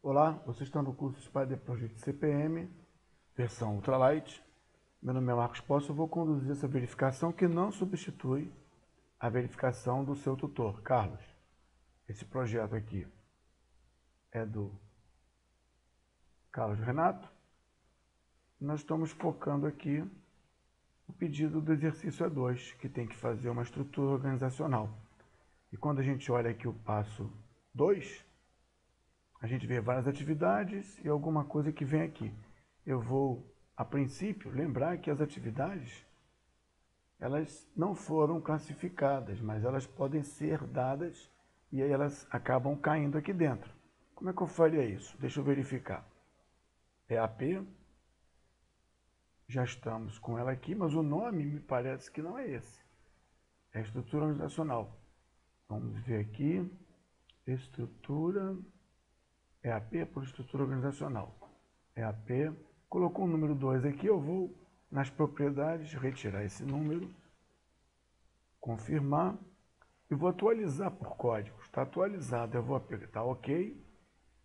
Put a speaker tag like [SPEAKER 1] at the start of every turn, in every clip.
[SPEAKER 1] Olá, vocês estão no curso Spider Project CPM, versão Ultralight. Meu nome é Marcos Posso, eu vou conduzir essa verificação que não substitui a verificação do seu tutor, Carlos. Esse projeto aqui é do Carlos Renato. Nós estamos focando aqui o pedido do exercício E2, que tem que fazer uma estrutura organizacional. E quando a gente olha aqui o passo 2, a gente vê várias atividades e alguma coisa que vem aqui. Eu vou, a princípio, lembrar que as atividades elas não foram classificadas, mas elas podem ser dadas e aí elas acabam caindo aqui dentro. Como é que eu faria isso? Deixa eu verificar. É AP, já estamos com ela aqui, mas o nome me parece que não é esse. É estrutura organizacional. Vamos ver aqui. Estrutura. EAP por estrutura organizacional. EAP. Colocou o número 2 aqui, eu vou nas propriedades retirar esse número, confirmar e vou atualizar por código. Está atualizado, eu vou apertar OK.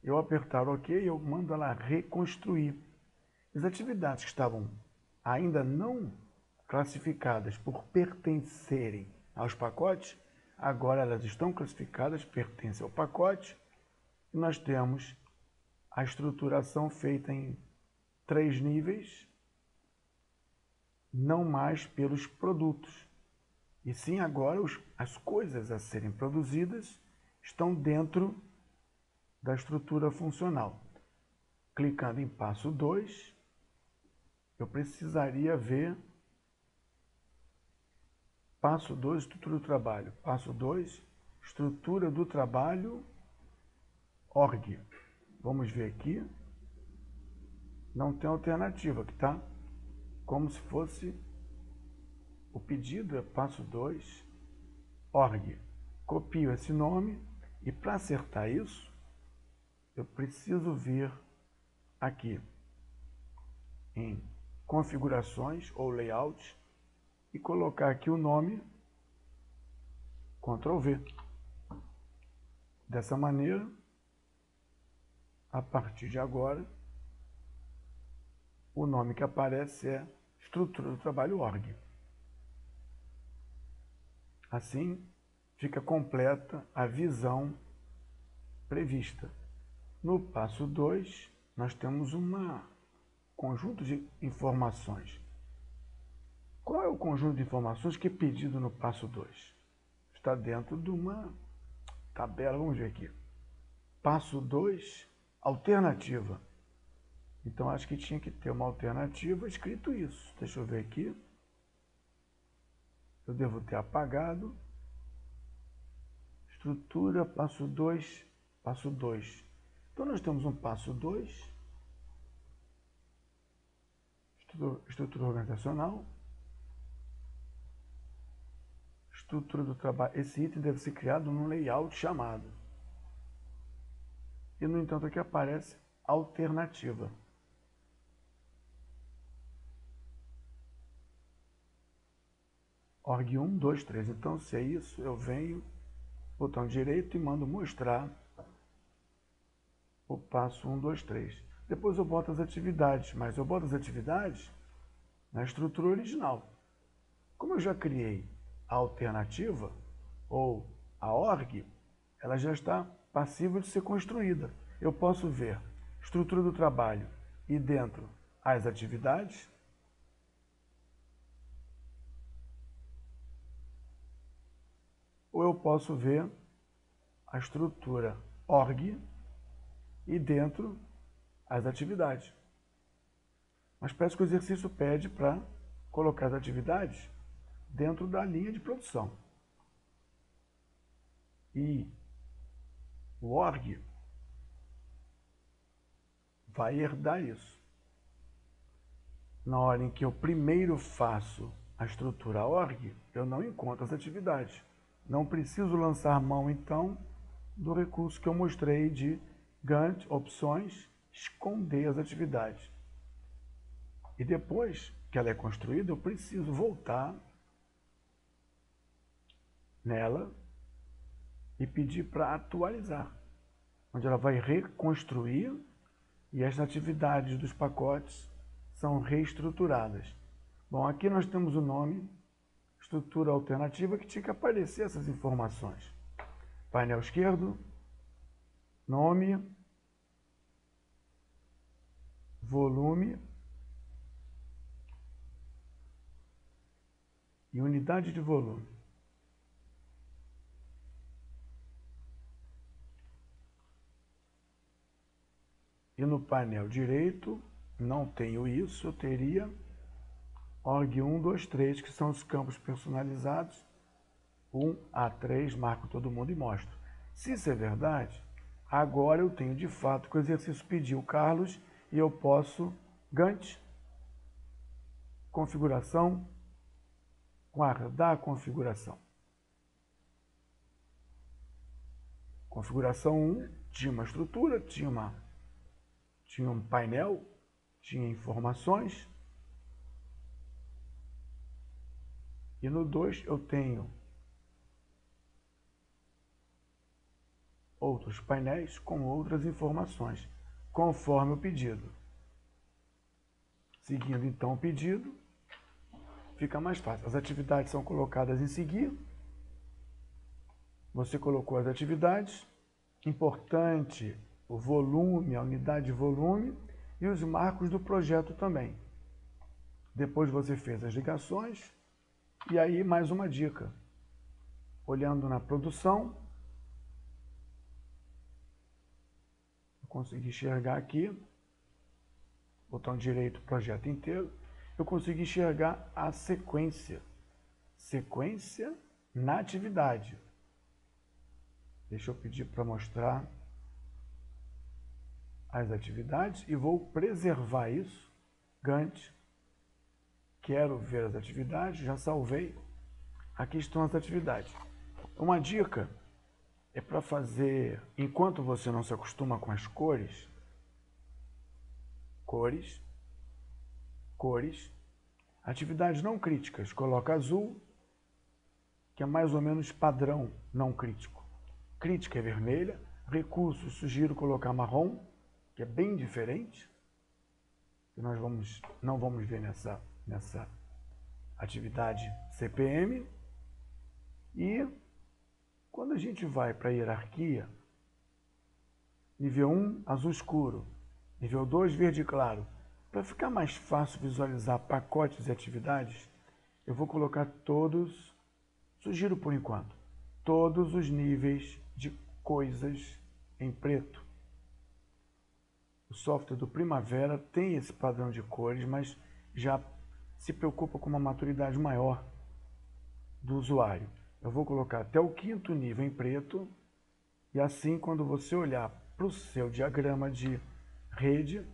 [SPEAKER 1] Eu apertar OK, eu mando ela reconstruir. As atividades que estavam ainda não classificadas por pertencerem aos pacotes, agora elas estão classificadas, pertencem ao pacote, e nós temos a estruturação feita em três níveis, não mais pelos produtos, e sim agora os, as coisas a serem produzidas estão dentro da estrutura funcional. Clicando em passo 2, eu precisaria ver passo 2, estrutura do trabalho. Passo 2, estrutura do trabalho, org. Vamos ver aqui. Não tem alternativa aqui, tá? Como se fosse o pedido é passo 2, org. Copio esse nome e para acertar isso, eu preciso vir aqui em configurações ou layout e colocar aqui o nome Ctrl V. Dessa maneira, a partir de agora, o nome que aparece é estrutura do trabalho org. Assim, fica completa a visão prevista. No passo 2, nós temos uma conjunto de informações. Qual é o conjunto de informações que é pedido no passo 2? Está dentro de uma tabela, vamos ver aqui. Passo 2, alternativa. Então acho que tinha que ter uma alternativa escrito isso. Deixa eu ver aqui. Eu devo ter apagado. Estrutura, passo 2, passo 2. Então nós temos um passo 2 estrutura organizacional, estrutura do trabalho. Esse item deve ser criado num layout chamado. E, no entanto, aqui aparece alternativa. org 1, 2, 3. Então, se é isso, eu venho, botão direito e mando mostrar o passo 1, 2, 3. Depois eu boto as atividades, mas eu boto as atividades na estrutura original. Como eu já criei a alternativa, ou a org, ela já está passível de ser construída. Eu posso ver estrutura do trabalho e dentro as atividades, ou eu posso ver a estrutura org e dentro as atividades. Mas parece que o exercício pede para colocar as atividades dentro da linha de produção. E o org vai herdar isso. Na hora em que eu primeiro faço a estrutura org, eu não encontro as atividades. Não preciso lançar mão, então, do recurso que eu mostrei de Gantt, opções, esconder as atividades. E depois que ela é construída, eu preciso voltar nela e pedir para atualizar. onde ela vai reconstruir e as atividades dos pacotes são reestruturadas. Bom, aqui nós temos o nome, estrutura alternativa, que tinha que aparecer essas informações. Painel esquerdo, nome, volume e unidade de volume. E no painel direito, não tenho isso, eu teria org 1, 2, 3, que são os campos personalizados. 1 a 3, marco todo mundo e mostro. Se isso é verdade, agora eu tenho de fato que o exercício pediu Carlos e eu posso Gantt, configuração, guardar a configuração. Configuração 1 tinha uma estrutura, tinha, uma, tinha um painel, tinha informações. E no 2 eu tenho outros painéis com outras informações, conforme o pedido. Seguindo então o pedido, fica mais fácil. As atividades são colocadas em seguir. Você colocou as atividades. Importante o volume, a unidade de volume e os marcos do projeto também. Depois você fez as ligações e aí mais uma dica. Olhando na produção, consegui enxergar aqui, botão direito, projeto inteiro, eu consegui enxergar a sequência. Sequência na atividade. Deixa eu pedir para mostrar as atividades e vou preservar isso. Gantt. Quero ver as atividades, já salvei. Aqui estão as atividades. Uma dica é para fazer, enquanto você não se acostuma com as cores, cores, cores, atividades não críticas, coloca azul, que é mais ou menos padrão não crítico. Crítica é vermelha, recursos sugiro colocar marrom, que é bem diferente, que nós vamos, não vamos ver nessa, nessa atividade CPM, e quando a gente vai para a hierarquia, nível 1, azul escuro, nível 2, verde claro, para ficar mais fácil visualizar pacotes e atividades, eu vou colocar todos, sugiro por enquanto, todos os níveis de coisas em preto. O software do Primavera tem esse padrão de cores, mas já se preocupa com uma maturidade maior do usuário. Eu vou colocar até o quinto nível em preto e assim quando você olhar para o seu diagrama de rede,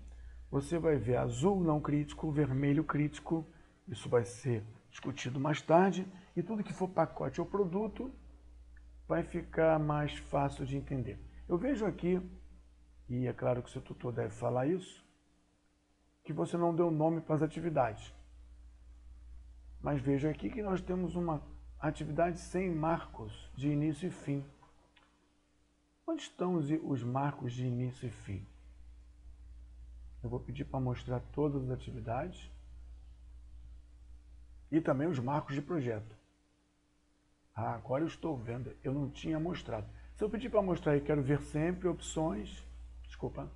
[SPEAKER 1] você vai ver azul não crítico, vermelho crítico, isso vai ser discutido mais tarde, e tudo que for pacote ou produto vai ficar mais fácil de entender. Eu vejo aqui, e é claro que o seu tutor deve falar isso, que você não deu nome para as atividades. Mas vejo aqui que nós temos uma atividade sem marcos de início e fim. Onde estão os marcos de início e fim? Eu vou pedir para mostrar todas as atividades e também os marcos de projeto. Ah, agora eu estou vendo, eu não tinha mostrado. Se eu pedir para mostrar aí, quero ver sempre opções, desculpa,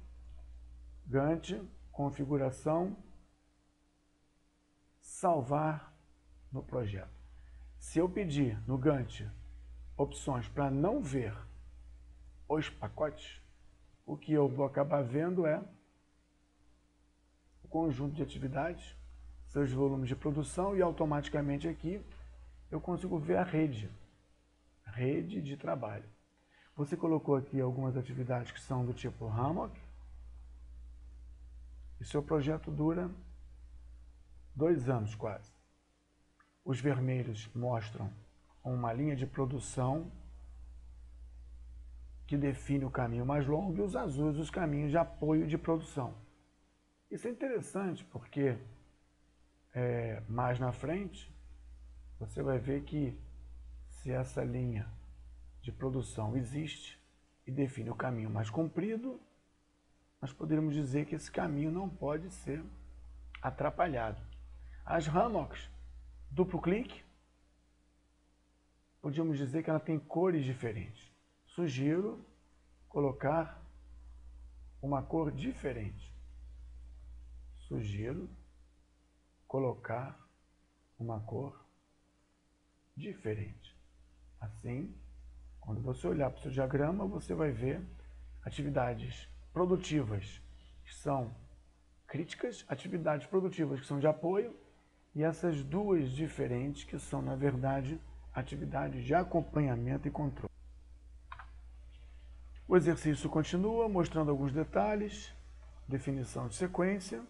[SPEAKER 1] Gantt, configuração, salvar no projeto. Se eu pedir no Gantt opções para não ver os pacotes, o que eu vou acabar vendo é o conjunto de atividades, seus volumes de produção e automaticamente aqui eu consigo ver a rede, rede de trabalho. Você colocou aqui algumas atividades que são do tipo Hammock, e seu projeto dura dois anos quase. Os vermelhos mostram uma linha de produção que define o caminho mais longo e os azuis os caminhos de apoio de produção. Isso é interessante porque é, mais na frente você vai ver que se essa linha de produção existe, e define o caminho mais comprido, nós poderíamos dizer que esse caminho não pode ser atrapalhado. As hammocks, duplo clique, podíamos dizer que ela tem cores diferentes. Sugiro colocar uma cor diferente. Sugiro colocar uma cor diferente. Assim, quando você olhar para o seu diagrama, você vai ver atividades produtivas que são críticas, atividades produtivas que são de apoio e essas duas diferentes que são, na verdade, atividades de acompanhamento e controle. O exercício continua mostrando alguns detalhes, definição de sequência,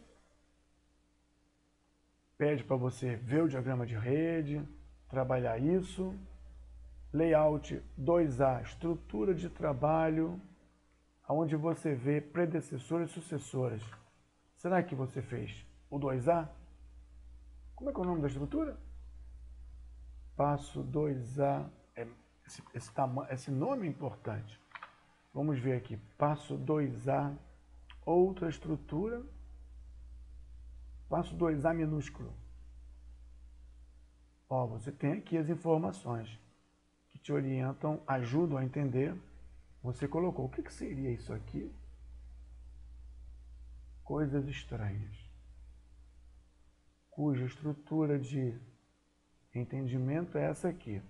[SPEAKER 1] pede para você ver o diagrama de rede, trabalhar isso, layout 2A, estrutura de trabalho, onde você vê predecessoras e sucessoras. Será que você fez o 2A? Como é que é o nome da estrutura? Passo 2A, é, esse, esse, esse nome é importante. Vamos ver aqui, passo 2A, outra estrutura, passo 2A minúsculo. Ó, você tem aqui as informações te orientam, ajudam a entender. Você colocou, o que, que seria isso aqui? Coisas estranhas, cuja estrutura de entendimento é essa aqui.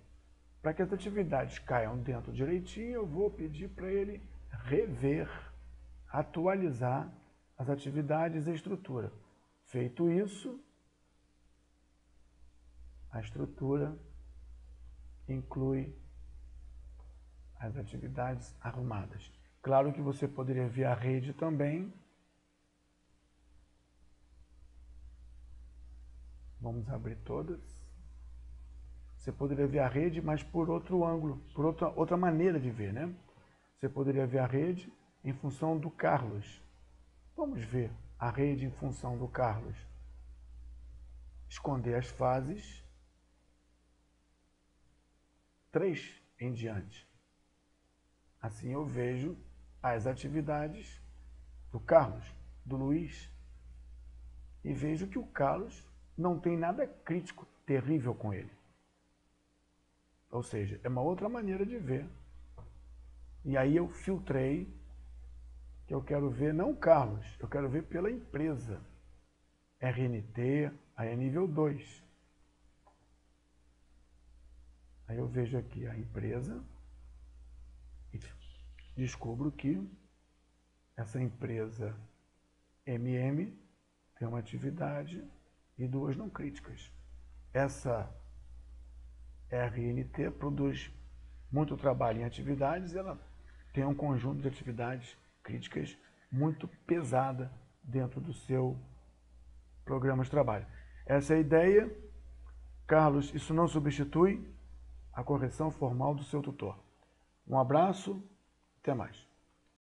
[SPEAKER 1] Para que as atividades caiam dentro direitinho, eu vou pedir para ele rever, atualizar as atividades e a estrutura. Feito isso, a estrutura inclui as atividades arrumadas. Claro que você poderia ver a rede também. Vamos abrir todas. Você poderia ver a rede, mas por outro ângulo, por outra, outra maneira de ver, né? Você poderia ver a rede em função do Carlos. Vamos ver a rede em função do Carlos. Esconder as fases 3 em diante. Assim eu vejo as atividades do Carlos, do Luiz, e vejo que o Carlos não tem nada crítico, terrível com ele. Ou seja, é uma outra maneira de ver. E aí eu filtrei que eu quero ver não o Carlos, eu quero ver pela empresa. RNT, aí é nível 2. Aí eu vejo aqui a empresa descubro que essa empresa MM tem uma atividade e duas não críticas. Essa RNT produz muito trabalho em atividades, ela tem um conjunto de atividades críticas muito pesada dentro do seu programa de trabalho. Essa é a ideia. Carlos, isso não substitui a correção formal do seu tutor. Um abraço, até mais.